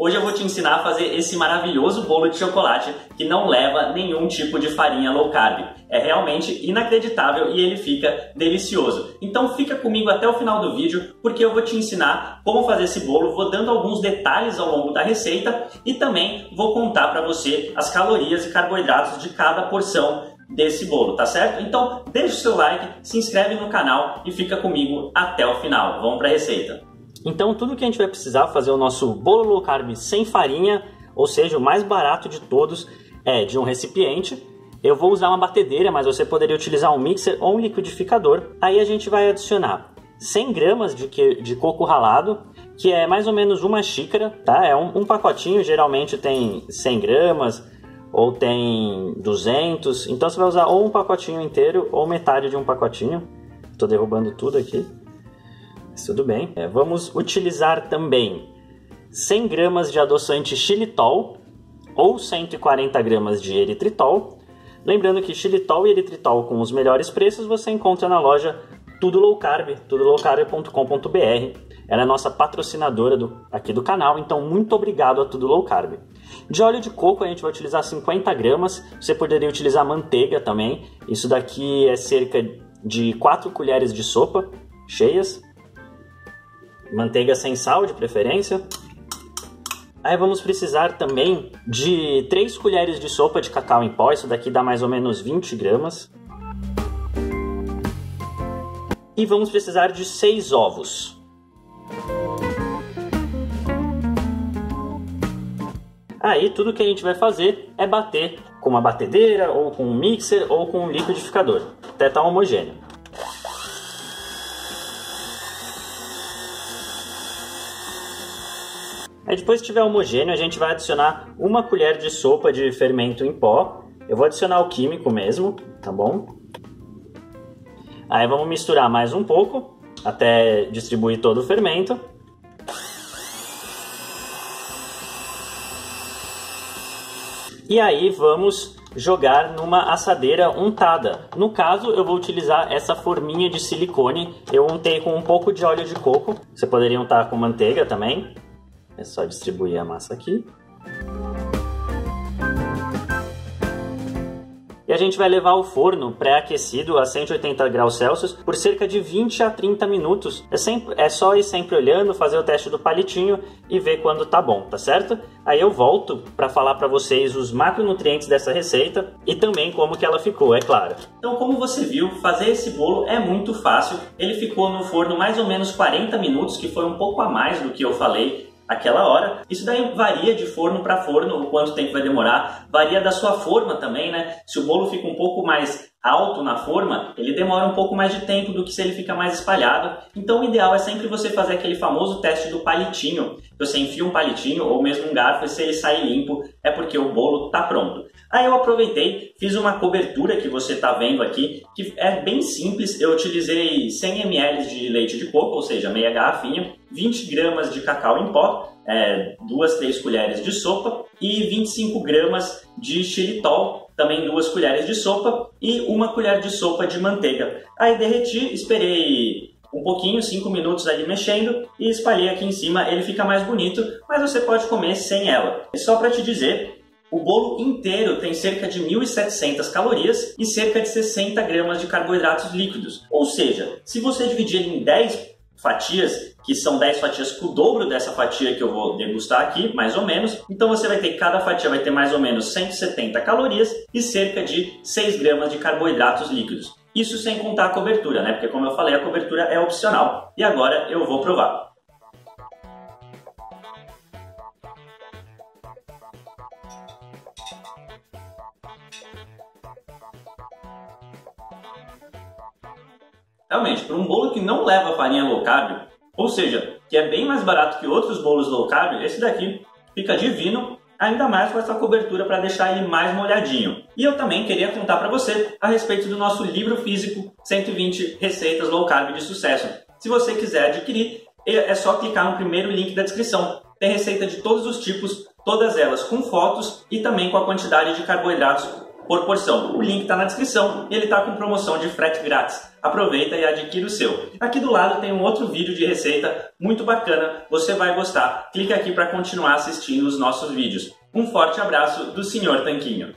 Hoje eu vou te ensinar a fazer esse maravilhoso bolo de chocolate que não leva nenhum tipo de farinha low carb. É realmente inacreditável e ele fica delicioso. Então fica comigo até o final do vídeo porque eu vou te ensinar como fazer esse bolo, vou dando alguns detalhes ao longo da receita e também vou contar para você as calorias e carboidratos de cada porção desse bolo, tá certo? Então deixa o seu like, se inscreve no canal e fica comigo até o final. Vamos para a receita. Então tudo que a gente vai precisar fazer o nosso bolo low carb sem farinha, ou seja, o mais barato de todos, é de um recipiente. Eu vou usar uma batedeira, mas você poderia utilizar um mixer ou um liquidificador. Aí a gente vai adicionar 100 gramas de, que, de coco ralado, que é mais ou menos uma xícara, tá? É um, um pacotinho, geralmente tem 100 gramas ou tem 200. Então você vai usar ou um pacotinho inteiro ou metade de um pacotinho. Estou derrubando tudo aqui. Tudo bem. É, vamos utilizar também 100 gramas de adoçante xilitol ou 140 gramas de eritritol. Lembrando que xilitol e eritritol com os melhores preços você encontra na loja Tudo Low Carb, tudolowcarb.com.br. Ela é nossa patrocinadora do, aqui do canal, então muito obrigado a Tudo Low Carb. De óleo de coco a gente vai utilizar 50 gramas, você poderia utilizar manteiga também. Isso daqui é cerca de 4 colheres de sopa cheias manteiga sem sal de preferência. Aí vamos precisar também de 3 colheres de sopa de cacau em pó, isso daqui dá mais ou menos 20 gramas. E vamos precisar de 6 ovos. Aí tudo que a gente vai fazer é bater com uma batedeira, ou com um mixer, ou com um liquidificador, até estar tá homogêneo. Aí depois que estiver homogêneo, a gente vai adicionar uma colher de sopa de fermento em pó. Eu vou adicionar o químico mesmo, tá bom? Aí vamos misturar mais um pouco até distribuir todo o fermento. E aí vamos jogar numa assadeira untada. No caso, eu vou utilizar essa forminha de silicone. Eu untei com um pouco de óleo de coco. Você poderia untar com manteiga também. É só distribuir a massa aqui. E a gente vai levar ao forno pré-aquecido a 180 graus Celsius por cerca de 20 a 30 minutos. É, sempre, é só ir sempre olhando, fazer o teste do palitinho e ver quando tá bom, tá certo? Aí eu volto para falar para vocês os macronutrientes dessa receita e também como que ela ficou, é claro. Então, como você viu, fazer esse bolo é muito fácil. Ele ficou no forno mais ou menos 40 minutos, que foi um pouco a mais do que eu falei aquela hora. Isso daí varia de forno para forno, o quanto tempo vai demorar, varia da sua forma também, né? Se o bolo fica um pouco mais alto na forma, ele demora um pouco mais de tempo do que se ele fica mais espalhado. Então o ideal é sempre você fazer aquele famoso teste do palitinho. Você enfia um palitinho ou mesmo um garfo e se ele sair limpo é porque o bolo está pronto. Aí eu aproveitei, fiz uma cobertura que você está vendo aqui, que é bem simples. Eu utilizei 100 ml de leite de coco, ou seja, meia garrafinha, 20 gramas de cacau em pó, é, duas, três colheres de sopa e 25 gramas de xilitol, também duas colheres de sopa e uma colher de sopa de manteiga. Aí derreti, esperei um pouquinho, 5 minutos ali mexendo e espalhei aqui em cima, ele fica mais bonito, mas você pode comer sem ela. E só para te dizer, o bolo inteiro tem cerca de 1.700 calorias e cerca de 60 gramas de carboidratos líquidos. Ou seja, se você dividir em 10 fatias, que são 10 fatias com o dobro dessa fatia que eu vou degustar aqui, mais ou menos. Então você vai ter cada fatia vai ter mais ou menos 170 calorias e cerca de 6 gramas de carboidratos líquidos. Isso sem contar a cobertura, né? Porque como eu falei, a cobertura é opcional. E agora eu vou provar. Realmente, para um bolo que não leva farinha low carb, ou seja, que é bem mais barato que outros bolos low carb, esse daqui fica divino, ainda mais com essa cobertura para deixar ele mais molhadinho. E eu também queria contar para você a respeito do nosso livro físico 120 receitas low carb de sucesso. Se você quiser adquirir, é só clicar no primeiro link da descrição. Tem receita de todos os tipos, todas elas com fotos e também com a quantidade de carboidratos por porção. O link está na descrição e ele está com promoção de frete grátis. Aproveita e adquira o seu. Aqui do lado tem um outro vídeo de receita muito bacana, você vai gostar. Clique aqui para continuar assistindo os nossos vídeos. Um forte abraço do Sr. Tanquinho.